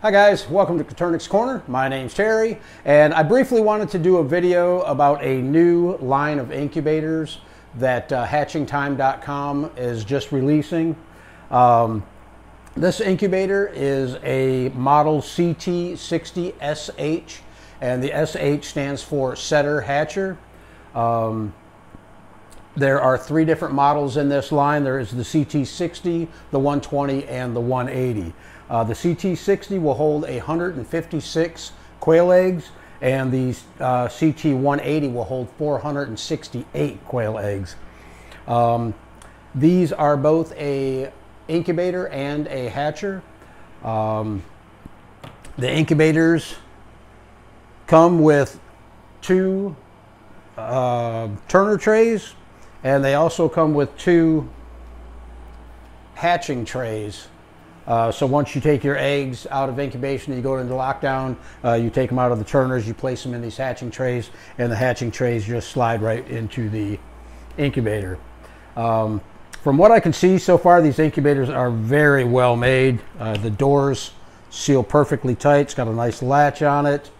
Hi guys, welcome to Coturnix Corner. My name's Terry, and I briefly wanted to do a video about a new line of incubators that uh, hatchingtime.com is just releasing. Um, this incubator is a model CT60SH, and the SH stands for Setter Hatcher. Um, there are three different models in this line. There is the CT60, the 120, and the 180. Uh, the CT60 will hold 156 quail eggs, and the uh, CT180 will hold 468 quail eggs. Um, these are both a incubator and a hatcher. Um, the incubators come with two uh, Turner trays and they also come with two hatching trays. Uh, so once you take your eggs out of incubation and you go into lockdown, uh, you take them out of the turners, you place them in these hatching trays, and the hatching trays just slide right into the incubator. Um, from what I can see so far, these incubators are very well made. Uh, the doors seal perfectly tight. It's got a nice latch on it.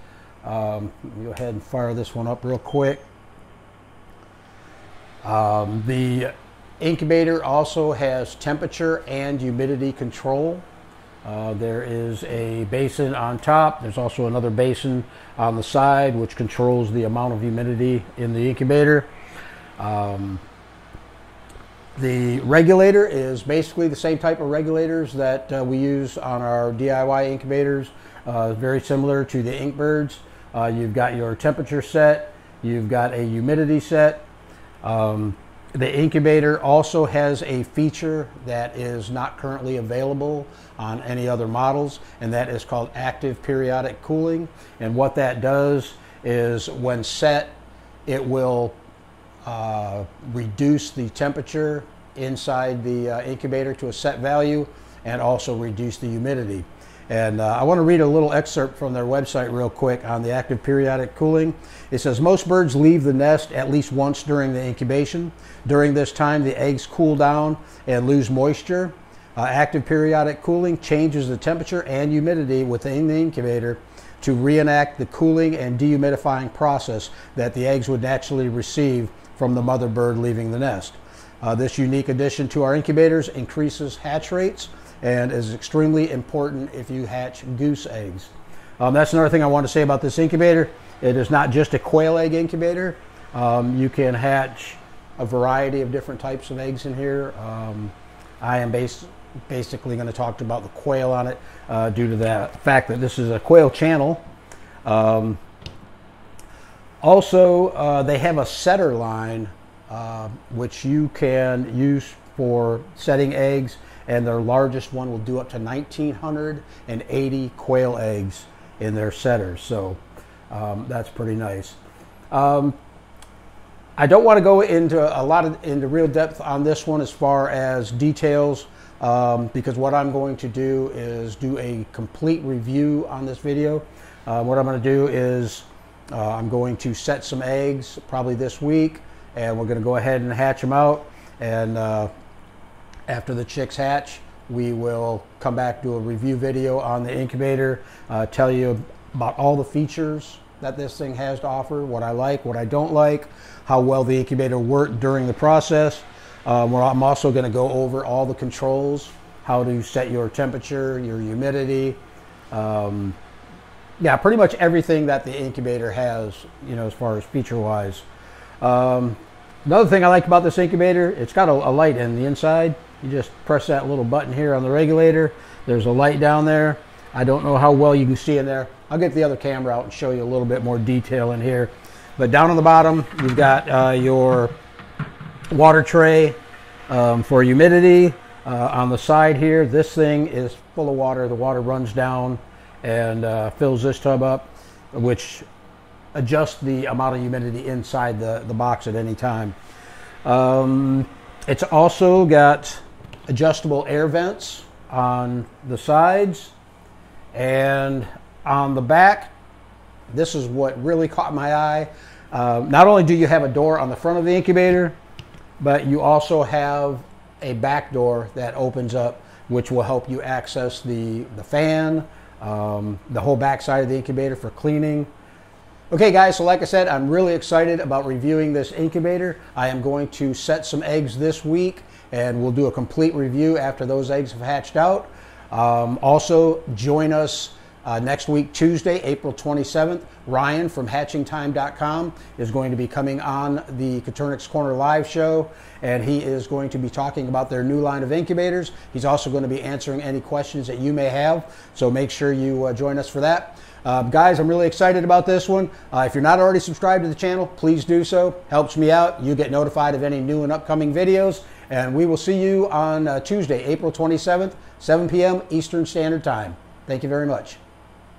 Um, go ahead and fire this one up real quick. Um, the incubator also has temperature and humidity control. Uh, there is a basin on top. There's also another basin on the side which controls the amount of humidity in the incubator. Um, the regulator is basically the same type of regulators that uh, we use on our DIY incubators, uh, very similar to the Inkbirds. Uh, you've got your temperature set, you've got a humidity set, um, the incubator also has a feature that is not currently available on any other models, and that is called active periodic cooling. And what that does is when set, it will uh, reduce the temperature inside the uh, incubator to a set value and also reduce the humidity. And uh, I want to read a little excerpt from their website real quick on the active periodic cooling. It says most birds leave the nest at least once during the incubation. During this time, the eggs cool down and lose moisture. Uh, active periodic cooling changes the temperature and humidity within the incubator to reenact the cooling and dehumidifying process that the eggs would naturally receive from the mother bird leaving the nest. Uh, this unique addition to our incubators increases hatch rates and is extremely important if you hatch goose eggs. Um, that's another thing I want to say about this incubator. It is not just a quail egg incubator. Um, you can hatch a variety of different types of eggs in here. Um, I am bas basically going to talk about the quail on it uh, due to the fact that this is a quail channel. Um, also, uh, they have a setter line uh, which you can use for setting eggs and their largest one will do up to 1,980 quail eggs in their setters. So um, that's pretty nice. Um, I don't want to go into a lot of into real depth on this one as far as details um, because what I'm going to do is do a complete review on this video. Uh, what I'm going to do is uh, I'm going to set some eggs probably this week and we're going to go ahead and hatch them out and uh, after the chicks hatch, we will come back do a review video on the incubator, uh, tell you about all the features that this thing has to offer, what I like, what I don't like, how well the incubator worked during the process. Um, I'm also going to go over all the controls, how to set your temperature, your humidity, um, yeah, pretty much everything that the incubator has, you know, as far as feature-wise. Um, another thing I like about this incubator, it's got a, a light in the inside. You just press that little button here on the regulator. There's a light down there. I don't know how well you can see in there. I'll get the other camera out and show you a little bit more detail in here. But down on the bottom, you've got uh, your water tray um, for humidity. Uh, on the side here, this thing is full of water. The water runs down and uh, fills this tub up, which adjusts the amount of humidity inside the, the box at any time. Um, it's also got adjustable air vents on the sides and on the back. This is what really caught my eye. Uh, not only do you have a door on the front of the incubator, but you also have a back door that opens up, which will help you access the, the fan, um, the whole back side of the incubator for cleaning. Okay, guys, so like I said, I'm really excited about reviewing this incubator. I am going to set some eggs this week, and we'll do a complete review after those eggs have hatched out. Um, also, join us uh, next week, Tuesday, April 27th. Ryan from hatchingtime.com is going to be coming on the Coturnix Corner live show, and he is going to be talking about their new line of incubators. He's also going to be answering any questions that you may have, so make sure you uh, join us for that. Uh, guys, I'm really excited about this one. Uh, if you're not already subscribed to the channel, please do so. Helps me out. You get notified of any new and upcoming videos. And we will see you on uh, Tuesday, April 27th, 7 p.m. Eastern Standard Time. Thank you very much.